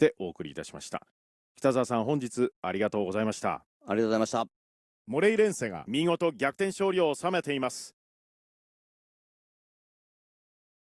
てお送りいたしました。北澤さん本日ありがとうございました。ありがとうございました。モレイレンセが見事逆転勝利を収めています。